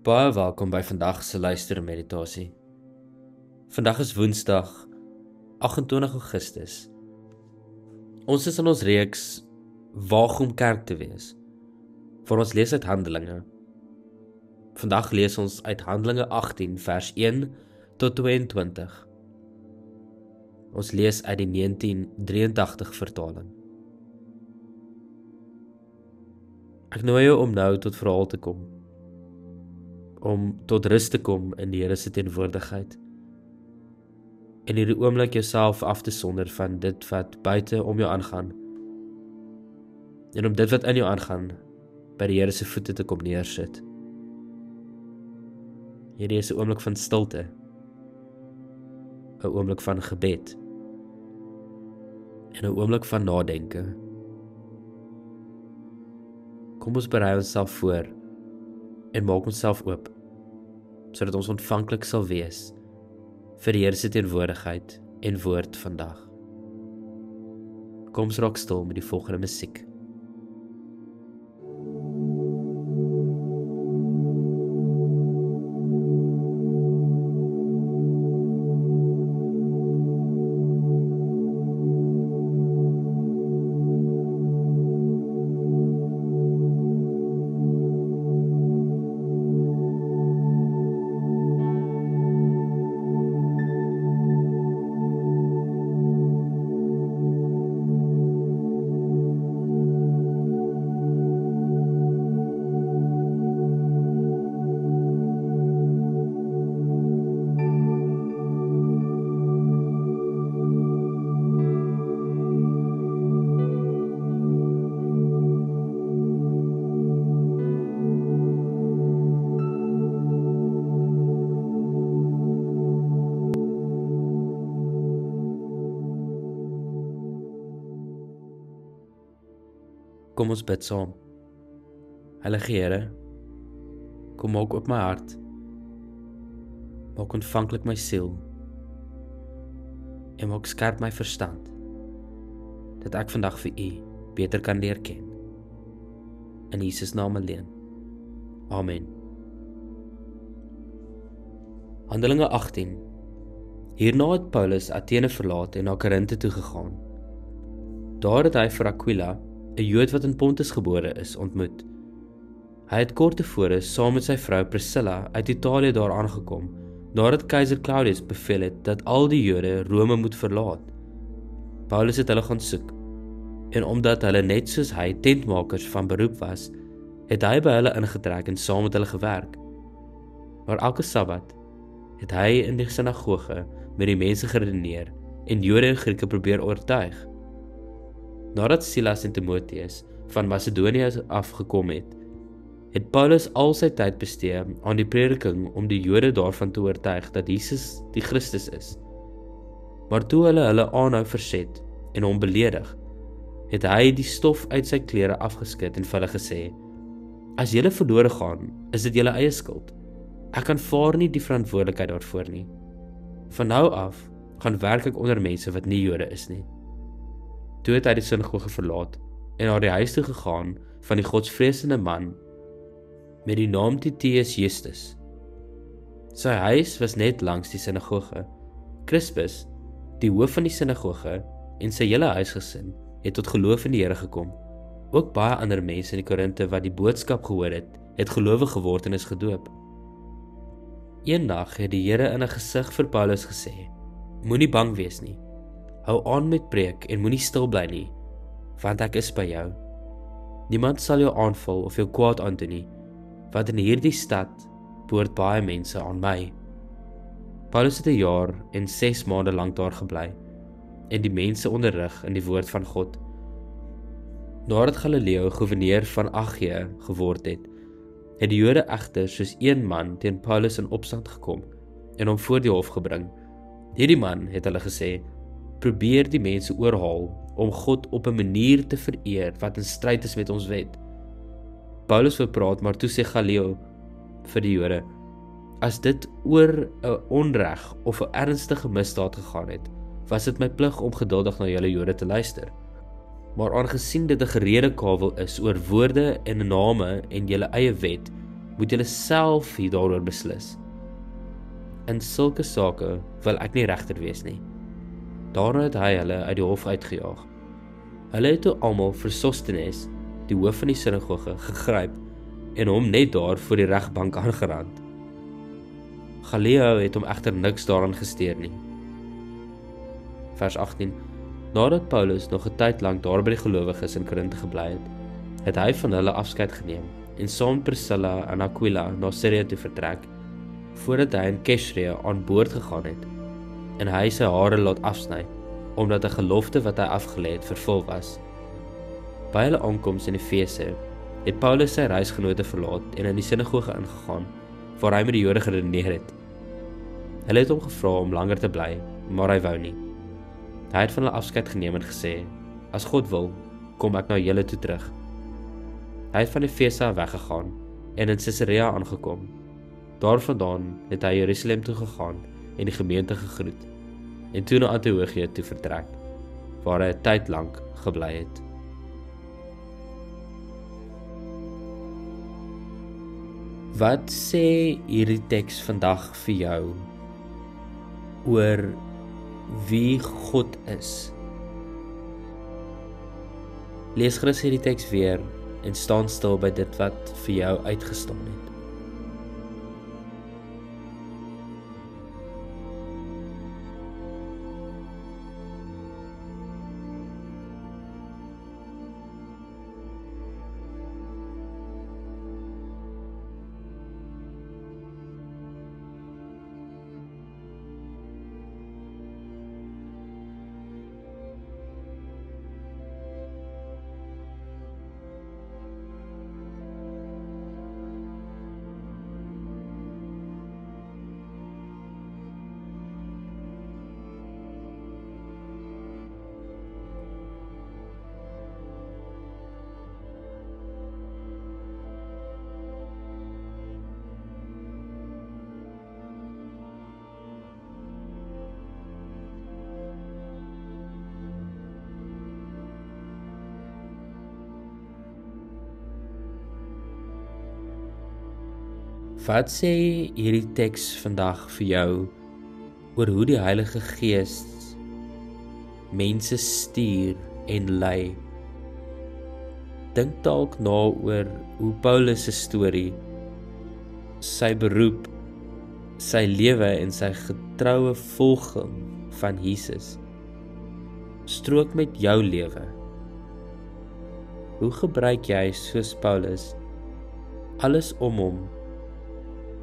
Baie welkom by vandag se luister meditasie. Vandag is Woensdag 28 Augustus. Ons is in ons reeks Waag om kerk te wees. Vir ons lees uit Handelinge. Vandag lees ons uit Handelinge 18 vers 1 tot 22. Ons lees uit die 1983 vertaling. Ek nooi jou om nou tot verhaal te kom om tot rus te kom in die Here se teenwoordigheid. En hierdie oomblik jouself af te sonder van dit wat buite om jou aangaan. En om dit wat in jou aangaan by die Here se voete te kom neersit. Hierdie is 'n oomblik van stilte. 'n oomblik van gebed. En 'n oomblik van nadenke. Kom ons berei onsself voor en maak onsself oop sodat ons ontvanklik sal wees vir die Here se teenwoordigheid en woord vandag. Kom ons raak stil met die volgende musiek. Kom ons bid saam. Heilige Here, kom maak oop my hart. Maak ontvanklik my siel. En maak skerp my verstand. Dat ek vandag vir U beter kan leer ken. In Jesus naam alleen. Amen. Handelinge 18. Hierna het Paulus Athene verlaat en na Korinthe toe gegaan. Daar het hy vir Aquila 'n Jood wat in Pontus gebore is, ontmoet. Hy het kort tevore saam met sy vrou Priscilla uit Italië daar aangekom, nadat keiser Claudius beveel het dat al die Jode Rome moet verlaat. Paulus het hulle gaan soek. En omdat hulle net soos hy tentmakers van beroep was, het hy by hulle ingetrek en saam met hulle gewerk. Maar elke Sabbat het hy in die sinagoge met die mense geredeneer en Jode en Grieke probeer oortuig. Nadat Silas en Timoteus van Macedonië afgekom het, het Paulus al sy tyd bestee aan die prediking om die Jode daarvan te oortuig dat Jesus die Christus is. Maar toe hulle hulle aanhou verset en hom beledig, het hy die stof uit sy klere afgeskit en vir hulle gesê: "As julle verlore gaan, is dit julle eie skuld. Ek kan vaar nie die verantwoordelikheid daarvoor nie. Van nou af gaan werk ek onder mense wat nie Jode is nie." Toe het hy die sinagoge verlaat en na die huis toe gegaan van die godsvreesende man met die naam Titius Justus. Sy huis was net langs die sinagoge. Crispus, die hoof van die sinagoge en sy hele huisgesin het tot geloof in die Here gekom. Ook baie ander mense in die Korinte wat die boodskap gehoor het, het gelowig geword en is gedoop. Eendag het die Here in 'n gesig vir Paulus gesê: Moenie bang wees nie. Hou aan met preek en moenie stil bly nie, want ek is by jou. Niemand sal jou aanval of jou kwaad aandoen nie, want in hierdie stad behoort baie mense aan my. Paulus het 'n jaar en 6 maande lank daar gebly en die mense onderrig in die woord van God. Nadat Galileo goewerneur van Agie geword het, het die Jode egter soos een man teen Paulus in opstand gekom en hom voor die hof gebring. Hierdie man het hulle gesê: probeer die mense oorhaal om God op 'n manier te vereer wat in stryd is met ons wet. Paulus wou praat, maar toe sê Galileo vir die Jode: As dit oor 'n onreg of 'n ernstige misdaad gegaan het, was dit my plig om geduldig na julle Jode te luister. Maar aangesien dit 'n gerede kawel is oor woorde en name en julle eie wet, moet julle self hier daaroor beslis. In sulke sake wil ek nie regter wees nie. Daarna het hy hulle uit die hof uitgejaag. Hulle het toe almal vir Sostenes, die hoof van die sinagoge, gegryp en hom net daar voor die regbank aangerand. Galileo het hom egter niks daaraan gesteer nie. Vers 18 Nadat Paulus nog 'n tyd lank daar by die gelowiges in Korinthe gebly het, het hy van hulle afskeid geneem en saam met Priscilla en Aquila na Siria toe vertrek voordat hy in Kesarea aan boord gegaan het en hy sy hare laat afsny omdat 'n gelofte wat hy afgelê het vervul was. By hulle aankoms in Efese het Paulus sy reisgenote verlaat en in die sinagoge ingegaan waar hy met die Jode geredeneer het. Hulle het hom gevra om langer te bly, maar hy wou nie. Hy het van hulle afskeid geneem en gesê: "As God wil, kom ek na julle toe terug." Hy het van Efese weggegaan en in Caesarea aangekom. Daarvandaan het hy Jerusalem toe gegaan en die gemeente gegroet en toe na Antiochië toe vertrek waar hy 'n tyd lank gebly het. Wat sê hierdie teks vandag vir jou oor wie God is? Lees gerus hierdie teks weer en staan stil by dit wat vir jou uitgestaan het. Wat sê hierdie teks vandag vir jou oor hoe die Heilige Gees mense stuur en lei? Dink dalk na oor hoe Paulus se storie sy beroep, sy lewe en sy getroue volging van Jesus strook met jou lewe. Hoe gebruik jy soos Paulus alles om hom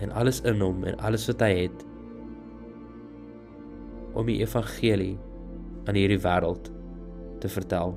en alles in hom en alles wat hy het om die evangelie aan hierdie wêreld te vertel.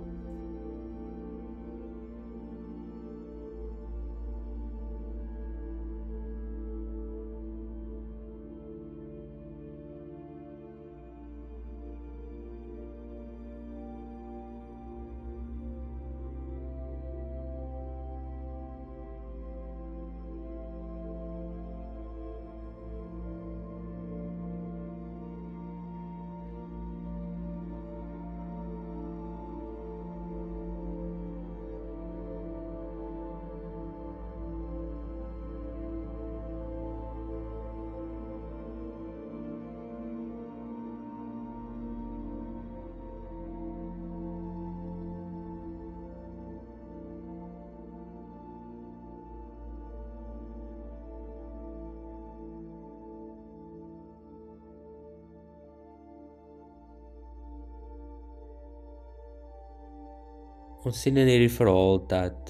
Ons sien in hierdie verhaal dat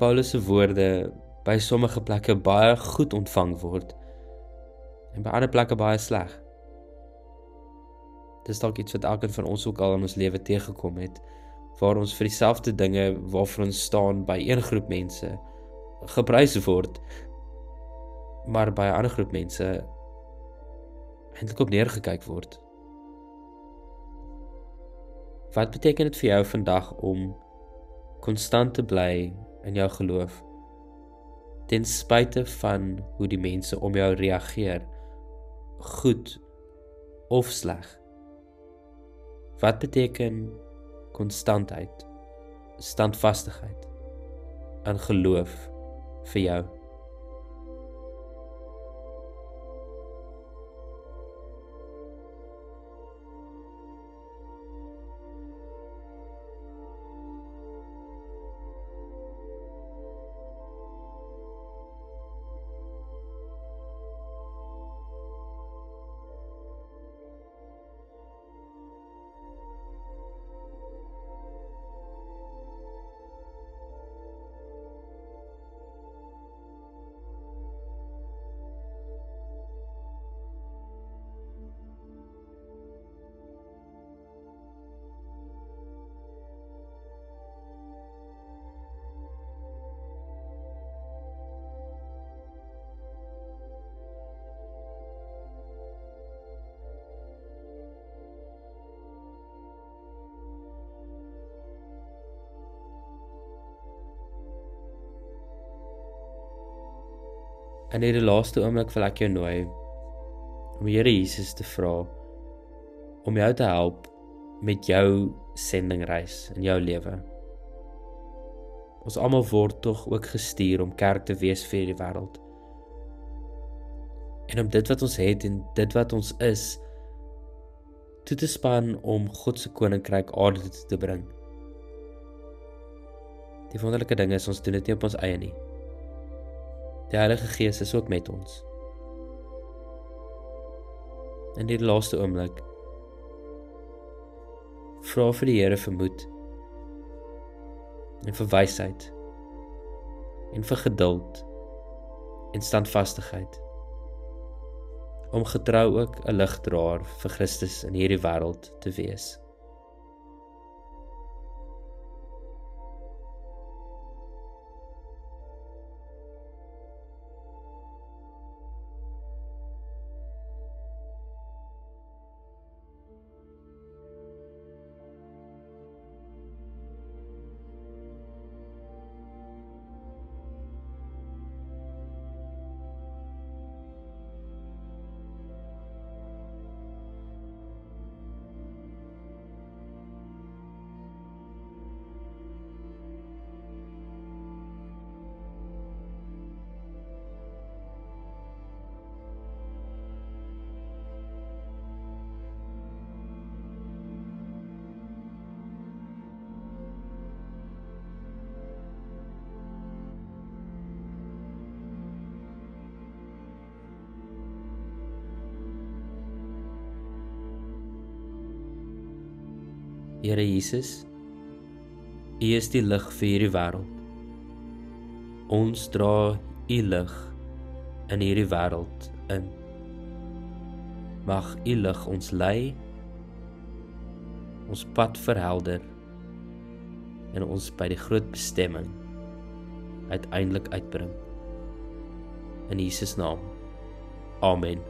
Paulus se woorde by sommige plekke baie goed ontvang word en by ander plekke baie sleg. Dis dalk iets wat elkeen van ons ook al in ons lewe teëgekom het waar ons vir dieselfde dinge waarvoor ons staan by een groep mense geprys word maar by 'n ander groep mense eintlik op neergekyk word. Wat beteken dit vir jou vandag om konstant te bly in jou geloof ten spyte van hoe die mense om jou reageer goed of sleg? Wat beteken konstantheid, standvastigheid in geloof vir jou? In hierdie laaste oomblik wil ek jou nooi om die Here Jesus te vra om jou te help met jou sendingreis in jou lewe. Ons almal word tog ook gestuur om kerk te wees vir hierdie wêreld. En om dit wat ons het en dit wat ons is toe te span om God se koninkryk aarde te bring. Die wonderlike ding is ons doen dit nie op ons eie nie. Die Heilige Gees is ook met ons. In die laaste oomblik vra vir die Here vir moed en vir wysheid en vir geduld en standvastigheid om getrou ook 'n ligdraer vir Christus in hierdie wêreld te wees. Here Jesus, U is die lig vir hierdie wêreld. Ons dra U lig in hierdie wêreld in. Mag U lig ons lei, ons pad verhelder en ons by die groot bestemming uiteindelik uitbring. In Jesus naam. Amen.